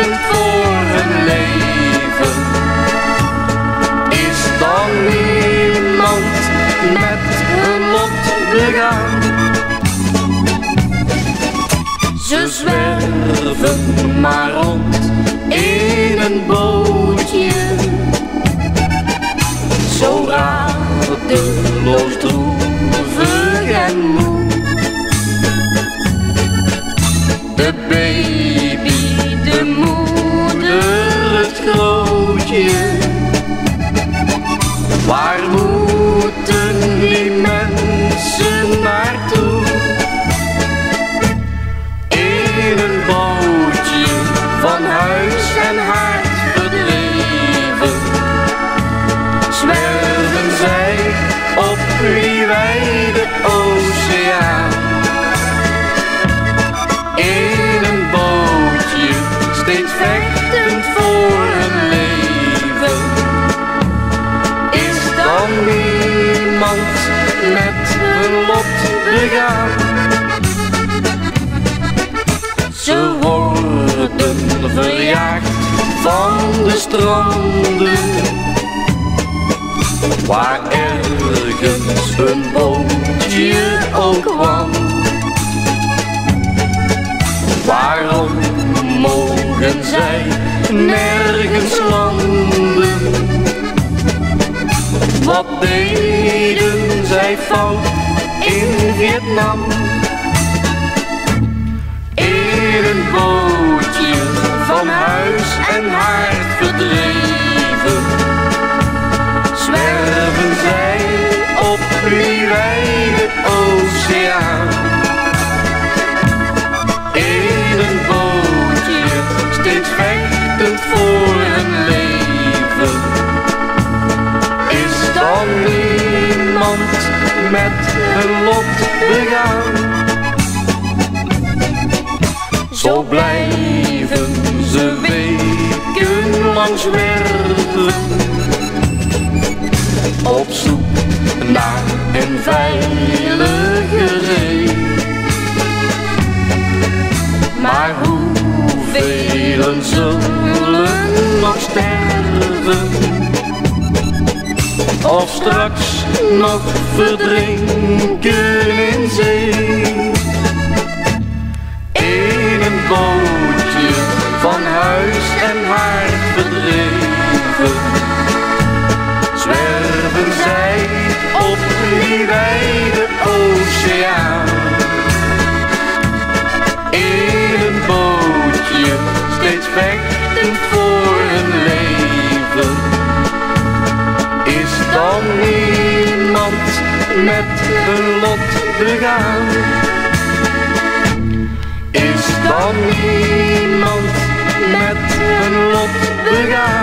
voor hun leven. Is dan niemand met hun lot begaan? Ze zwerven maar rond in een bootje. Zo radeloos droevig en moe. De baby, Waar moeten die mensen naartoe? In een bootje van huis en haard verdreven. Zwerven zij op die wijde oceaan. Met hun lot begaan? Ze worden verjaagd van de stranden Waar ergens een bootje ook kwam Waarom mogen zij nergens landen? Wat deden zij fout in Vietnam? Met hun lot begaan. Zo blijven ze weken lang zwerven Op zoek naar een veilige zee. Maar hoeveel zullen nog sterven Of straks nog verdrinken in zee in een bootje van huis en haard verdreven. Zwerven zij op die wijde oceaan. Dan niemand met hun lot begaan? Is dan niemand met een lot begaan?